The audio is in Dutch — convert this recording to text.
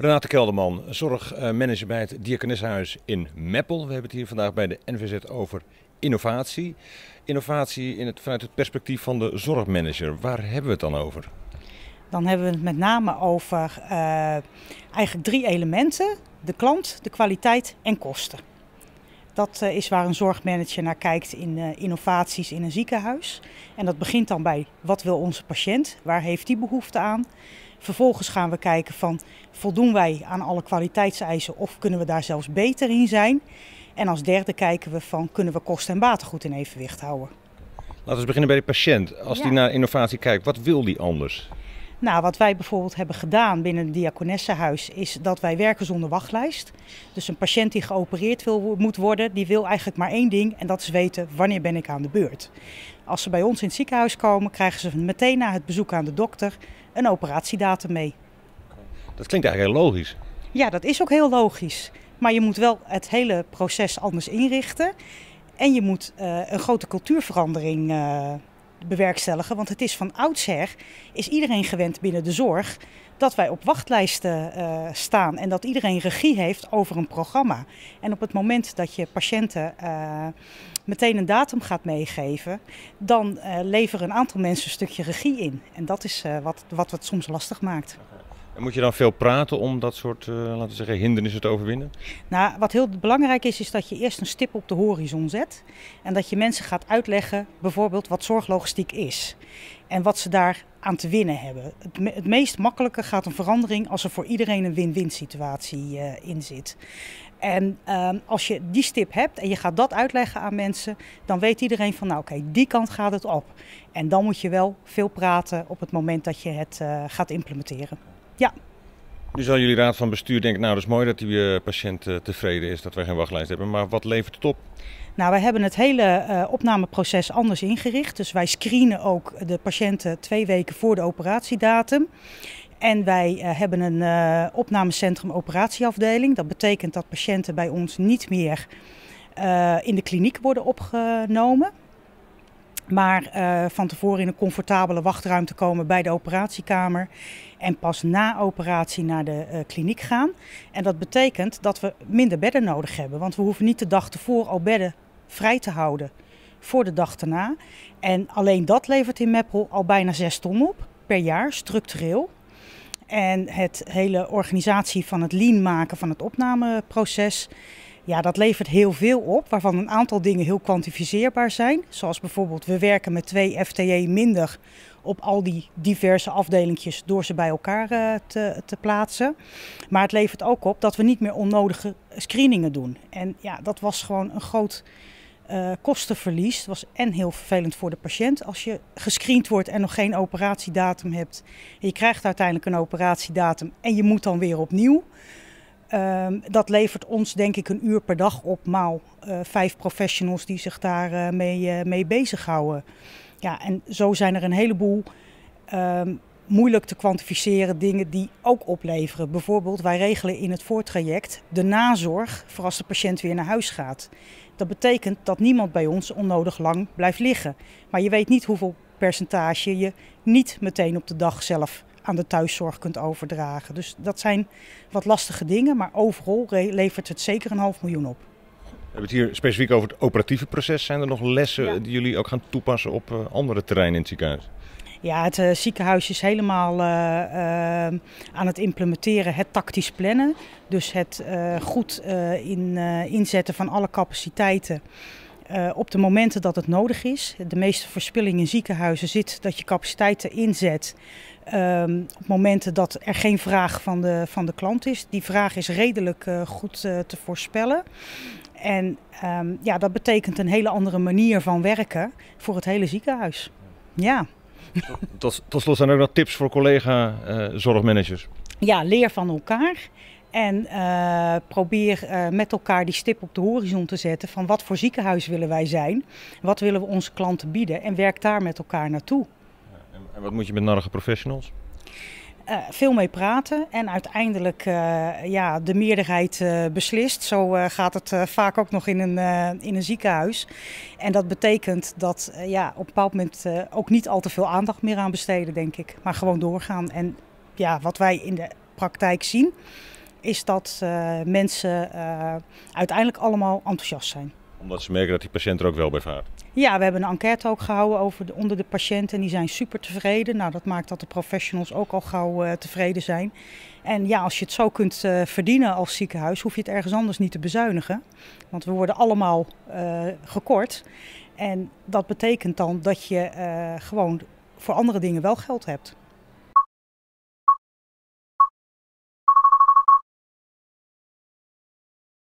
Renate Kelderman, zorgmanager bij het Diakonessenhuis in Meppel. We hebben het hier vandaag bij de NVZ over innovatie. Innovatie in het, vanuit het perspectief van de zorgmanager. Waar hebben we het dan over? Dan hebben we het met name over uh, eigenlijk drie elementen: de klant, de kwaliteit en kosten. Dat uh, is waar een zorgmanager naar kijkt in uh, innovaties in een ziekenhuis. En dat begint dan bij wat wil onze patiënt? Waar heeft die behoefte aan? Vervolgens gaan we kijken van voldoen wij aan alle kwaliteitseisen of kunnen we daar zelfs beter in zijn? En als derde kijken we van kunnen we kosten en baten goed in evenwicht houden. Laten we beginnen bij de patiënt. Als ja. die naar innovatie kijkt, wat wil die anders? Nou, wat wij bijvoorbeeld hebben gedaan binnen het Diakonessenhuis is dat wij werken zonder wachtlijst. Dus een patiënt die geopereerd wil, moet worden, die wil eigenlijk maar één ding en dat is weten wanneer ben ik aan de beurt. Als ze bij ons in het ziekenhuis komen, krijgen ze meteen na het bezoek aan de dokter een operatiedatum mee. Dat klinkt eigenlijk heel logisch. Ja, dat is ook heel logisch. Maar je moet wel het hele proces anders inrichten. En je moet uh, een grote cultuurverandering uh, bewerkstelligen. Want het is van oudsher, is iedereen gewend binnen de zorg dat wij op wachtlijsten uh, staan en dat iedereen regie heeft over een programma. En op het moment dat je patiënten uh, meteen een datum gaat meegeven, dan uh, leveren een aantal mensen een stukje regie in. En dat is wat, wat het soms lastig maakt. En moet je dan veel praten om dat soort, laten we zeggen, hindernissen te overwinnen? Nou, wat heel belangrijk is, is dat je eerst een stip op de horizon zet. En dat je mensen gaat uitleggen, bijvoorbeeld, wat zorglogistiek is. En wat ze daar aan te winnen hebben. Het, het, meest makkelijke gaat een verandering als er voor iedereen een win-win situatie uh, in zit. En uh, als je die stip hebt en je gaat dat uitleggen aan mensen, dan weet iedereen van nou oké, die kant gaat het op. En dan moet je wel veel praten op het moment dat je het uh, gaat implementeren. Ja. Nu zal jullie raad van bestuur denken, nou dat is mooi dat die patiënt tevreden is dat wij geen wachtlijst hebben, maar wat levert het op? Nou, wij hebben het hele uh, opnameproces anders ingericht. Dus wij screenen ook de patiënten twee weken voor de operatiedatum. En wij hebben een opnamecentrum operatieafdeling. Dat betekent dat patiënten bij ons niet meer in de kliniek worden opgenomen. Maar van tevoren in een comfortabele wachtruimte komen bij de operatiekamer. En pas na operatie naar de kliniek gaan. En dat betekent dat we minder bedden nodig hebben. Want we hoeven niet de dag tevoren al bedden vrij te houden voor de dag daarna. En alleen dat levert in Meppel al bijna 6 ton op per jaar, structureel. En het hele organisatie van het lean maken van het opnameproces, ja, dat levert heel veel op, waarvan een aantal dingen heel kwantificeerbaar zijn. Zoals bijvoorbeeld, we werken met twee FTE minder op al die diverse afdelingjes door ze bij elkaar uh, te, te, plaatsen. Maar het levert ook op dat we niet meer onnodige screeningen doen. En ja, dat was gewoon een groot uh, kostenverlies. Het was en heel vervelend voor de patiënt als je gescreend wordt en nog geen operatiedatum hebt. En je krijgt uiteindelijk een operatiedatum en je moet dan weer opnieuw. Uh, dat levert ons denk ik een uur per dag op, maal uh, vijf professionals die zich daar uh, mee, mee bezighouden. Ja, en zo zijn er een heleboel ehm, moeilijk te kwantificeren dingen die ook opleveren. Bijvoorbeeld, wij regelen in het voortraject de nazorg voor als de patiënt weer naar huis gaat. Dat betekent dat niemand bij ons onnodig lang blijft liggen. Maar je weet niet hoeveel percentage je niet meteen op de dag zelf aan de thuiszorg kunt overdragen. Dus dat zijn wat lastige dingen, maar overal levert het zeker een half miljoen op. We hebben het hier specifiek over het operatieve proces. Zijn er nog lessen ja. die jullie ook gaan toepassen op uh, andere terreinen in het ziekenhuis? Ja, het uh, ziekenhuis is helemaal uh, uh, aan het implementeren, het tactisch plannen. Dus het goed in, inzetten van alle capaciteiten op de momenten dat het nodig is. De meeste verspilling in ziekenhuizen zit dat je capaciteiten inzet um, op momenten dat er geen vraag van de, van de klant is. Die vraag is redelijk goed te voorspellen. En um, ja, dat betekent een hele andere manier van werken voor het hele ziekenhuis. Ja. Tot, tot slot zijn er ook nog tips voor collega-zorgmanagers? Uh, ja, leer van elkaar. En uh, probeer uh, met elkaar die stip op de horizon te zetten van wat voor ziekenhuis willen wij zijn, wat willen we onze klanten bieden en werk daar met elkaar naartoe. Ja, en wat moet je met narige professionals? Uh, veel mee praten en uiteindelijk ja, de meerderheid beslist. Zo gaat het vaak ook nog in een, in een ziekenhuis. En dat betekent dat ja, op een bepaald moment ook niet al te veel aandacht meer aan besteden, denk ik. Maar gewoon doorgaan. En ja, wat wij in de praktijk zien, is dat mensen uiteindelijk allemaal enthousiast zijn. Omdat ze merken dat die patiënt er ook wel bij vaart. Ja, we hebben een enquête ook gehouden over de, onder de patiënten en die zijn super tevreden. Nou, dat maakt dat de professionals ook al gauw uh, tevreden zijn. En ja, als je het zo kunt uh, verdienen als ziekenhuis, hoef je het ergens anders niet te bezuinigen. Want we worden allemaal uh, gekort. En dat betekent dan dat je gewoon voor andere dingen wel geld hebt.